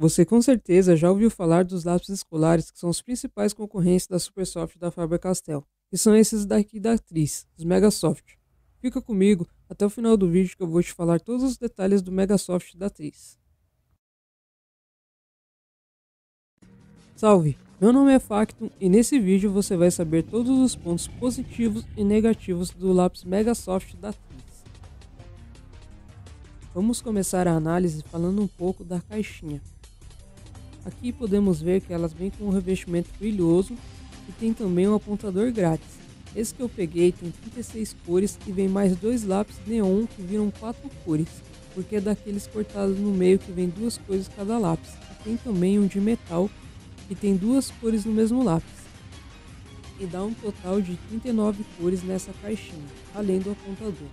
Você com certeza já ouviu falar dos lápis escolares, que são os principais concorrentes da Supersoft da Faber-Castell, que são esses daqui da atriz, os Megasoft. Fica comigo até o final do vídeo que eu vou te falar todos os detalhes do Megasoft da atriz. Salve! Meu nome é Factum e nesse vídeo você vai saber todos os pontos positivos e negativos do lápis Megasoft da atriz. Vamos começar a análise falando um pouco da caixinha. Aqui podemos ver que elas vêm com um revestimento brilhoso e tem também um apontador grátis. Esse que eu peguei tem 36 cores e vem mais dois lápis neon que viram quatro cores, porque é daqueles cortados no meio que vem duas cores cada lápis. E tem também um de metal que tem duas cores no mesmo lápis. E dá um total de 39 cores nessa caixinha, além do apontador.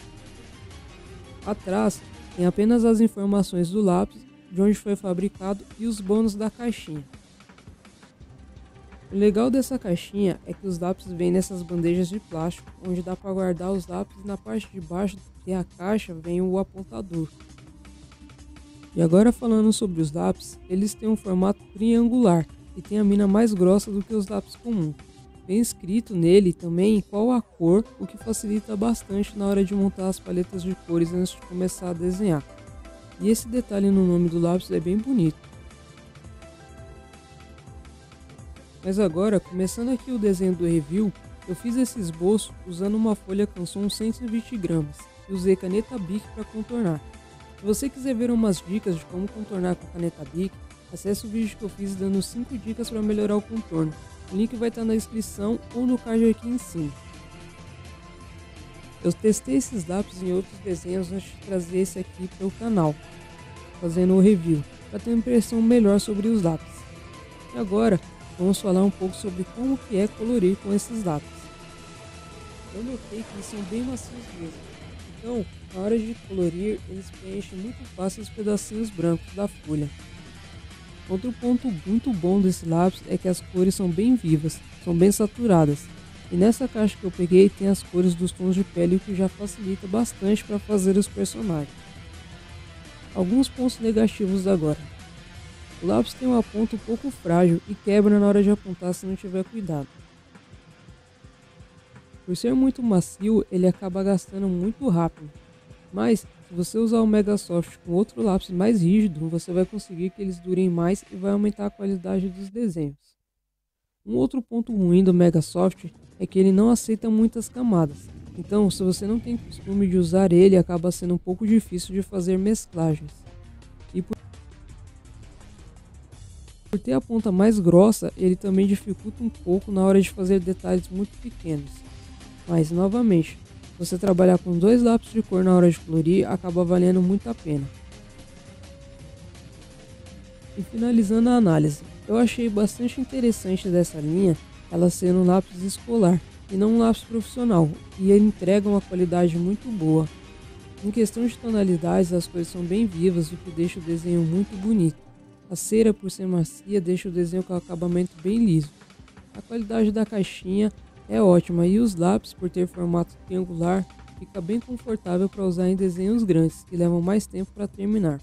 Atrás tem apenas as informações do lápis de onde foi fabricado e os bônus da caixinha. O legal dessa caixinha é que os lápis vêm nessas bandejas de plástico, onde dá para guardar os lápis e na parte de baixo da caixa vem o apontador. E agora falando sobre os lápis, eles têm um formato triangular e tem a mina mais grossa do que os lápis comuns. Vem escrito nele também qual a cor, o que facilita bastante na hora de montar as paletas de cores antes de começar a desenhar. E esse detalhe no nome do lápis é bem bonito. Mas agora, começando aqui o desenho do review, eu fiz esse esboço usando uma folha Canson 120 gramas e usei caneta Bic para contornar. Se você quiser ver umas dicas de como contornar com caneta Bic, acesse o vídeo que eu fiz dando 5 dicas para melhorar o contorno. O link vai estar na descrição ou no card aqui em cima. Eu testei esses lápis em outros desenhos antes de trazer esse aqui para o canal, fazendo o review, para ter uma impressão melhor sobre os lápis. E agora, vamos falar um pouco sobre como que é colorir com esses lápis. Eu notei que eles são bem macios mesmo, então, na hora de colorir, eles preenchem muito fácil os pedacinhos brancos da folha. Outro ponto muito bom desse lápis é que as cores são bem vivas, são bem saturadas, e nessa caixa que eu peguei tem as cores dos tons de pele, o que já facilita bastante para fazer os personagens. Alguns pontos negativos agora. O lápis tem uma ponta um pouco frágil e quebra na hora de apontar se não tiver cuidado. Por ser muito macio, ele acaba gastando muito rápido. Mas, se você usar o Megasoft com outro lápis mais rígido, você vai conseguir que eles durem mais e vai aumentar a qualidade dos desenhos. Um outro ponto ruim do Megasoft é que ele não aceita muitas camadas. Então, se você não tem costume de usar ele, acaba sendo um pouco difícil de fazer mesclagens. E por, ter a ponta mais grossa, ele também dificulta um pouco na hora de fazer detalhes muito pequenos. Mas, novamente, você trabalhar com dois lápis de cor na hora de colorir acaba valendo muito a pena. E finalizando a análise, eu achei bastante interessante dessa linha ela sendo um lápis escolar e não um lápis profissional, e ele entrega uma qualidade muito boa. Em questão de tonalidades, as cores são bem vivas, o que deixa o desenho muito bonito. A cera, por ser macia, deixa o desenho com acabamento bem liso. A qualidade da caixinha é ótima e os lápis, por ter formato triangular, fica bem confortável para usar em desenhos grandes, que levam mais tempo para terminar.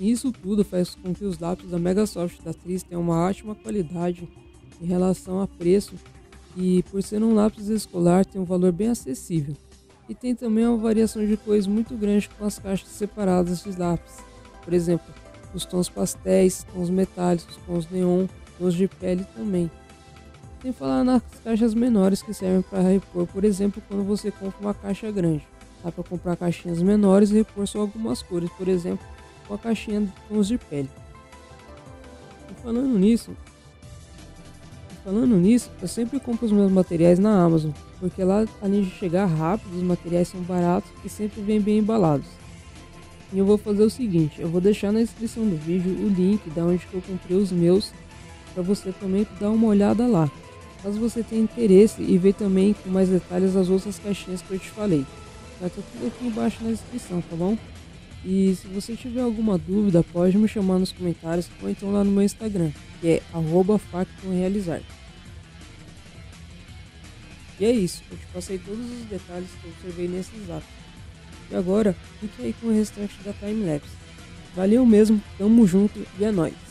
Isso tudo faz com que os lápis da Megasoft da Atriz tenham uma ótima qualidade em relação a preço e por ser um lápis escolar tem um valor bem acessível. E tem também uma variação de cores muito grande com as caixas separadas de lápis. Por exemplo, os tons pastéis, tons metálicos, tons neon, tons de pele também. Sem falar nas caixas menores que servem para repor, por exemplo, quando você compra uma caixa grande. Dá para comprar caixinhas menores e repor só algumas cores, por exemplo, com a caixinha de tons de pele. E falando nisso, Falando nisso, eu sempre compro os meus materiais na Amazon, porque lá, além de chegar rápido, os materiais são baratos e sempre vêm bem embalados. E eu vou fazer o seguinte, eu vou deixar na descrição do vídeo o link da onde eu comprei os meus, para você também dar uma olhada lá. Caso você tenha interesse e ver também com mais detalhes as outras caixinhas que eu te falei. Vai estar tudo aqui embaixo na descrição, tá bom? E se você tiver alguma dúvida, pode me chamar nos comentários ou então lá no meu Instagram, que é factumrealizar. E é isso, eu te passei todos os detalhes que eu observei nesses atos. E agora, fique aí com o restante da timelapse. Valeu mesmo, tamo junto e é nóis.